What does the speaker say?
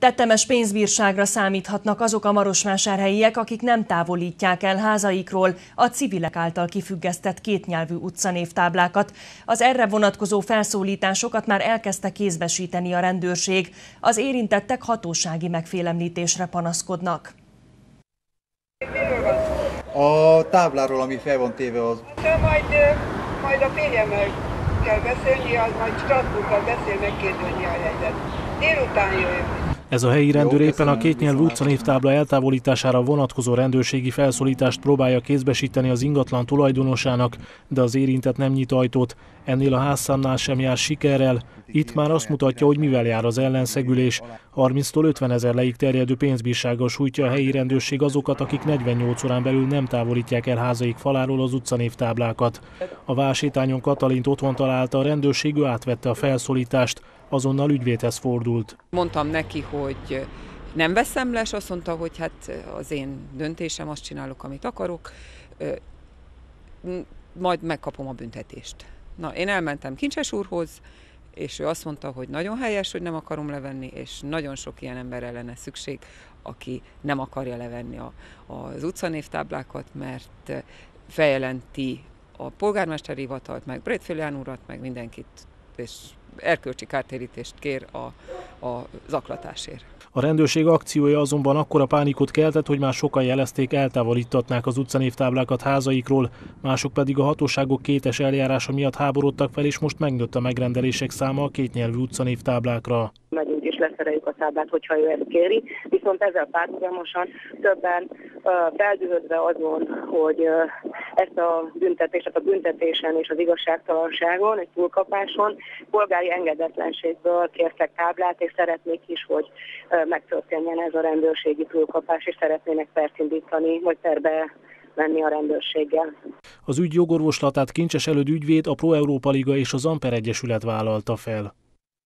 Tettemes pénzbírságra számíthatnak azok a marosvásárhelyiek, akik nem távolítják el házaikról a civilek által kifüggesztett kétnyelvű utcanévtáblákat. Az erre vonatkozó felszólításokat már elkezdte kézbesíteni a rendőrség. Az érintettek hatósági megfélemlítésre panaszkodnak. A tábláról, ami fel van téve az... De majd, majd a férjemmel kell beszélni, az majd Strasbourgban beszél, megkérdőni a helyzet. Délután jöjjön. Ez a helyi rendőr éppen a kétnyelvű utcanévtábla eltávolítására vonatkozó rendőrségi felszólítást próbálja kézbesíteni az ingatlan tulajdonosának, de az érintett nem nyit ajtót. Ennél a házszámnál sem jár sikerrel. Itt már azt mutatja, hogy mivel jár az ellenszegülés. 30-tól 50 ezer leig terjedő pénzbírsággal sújtja a helyi rendőrség azokat, akik 48 órán belül nem távolítják el házaik faláról az utcanévtáblákat. A vásétányon Katalint otthon találta a rendőrség, átvette a felszólítást azonnal ügyvédhez fordult. Mondtam neki, hogy nem veszem le, és azt mondta, hogy hát az én döntésem, azt csinálok, amit akarok, majd megkapom a büntetést. Na, én elmentem Kincses úrhoz, és ő azt mondta, hogy nagyon helyes, hogy nem akarom levenni, és nagyon sok ilyen emberre lenne szükség, aki nem akarja levenni a, az utcanévtáblákat, mert feljelenti a polgármesteri hivatalt, meg Brétfél urat, meg mindenkit, és erkölcsi kártérítést kér a, a zaklatásért. A rendőrség akciója azonban akkora pánikot keltett, hogy már sokan jelezték eltávolítatnák az utcanévtáblákat házaikról, mások pedig a hatóságok kétes eljárása miatt háborodtak fel, és most megnőtt a megrendelések száma a kétnyelvű utcanévtáblákra megyünk és leszereljük a táblát, hogyha ő ezt kéri. Viszont ezzel párhuzamosan többen feldühödve azon, hogy ezt a büntetést, tehát a büntetésen és az igazságtalanságon, egy túlkapáson polgári engedetlenségből kértek táblát, és szeretnék is, hogy megtörténjen ez a rendőrségi túlkapás, és szeretnének percindítani, vagy terbe menni a rendőrséggel. Az ügy jogorvoslatát Kincses előd ügyvéd, a Pro Európa Liga és az Amper Egyesület vállalta fel.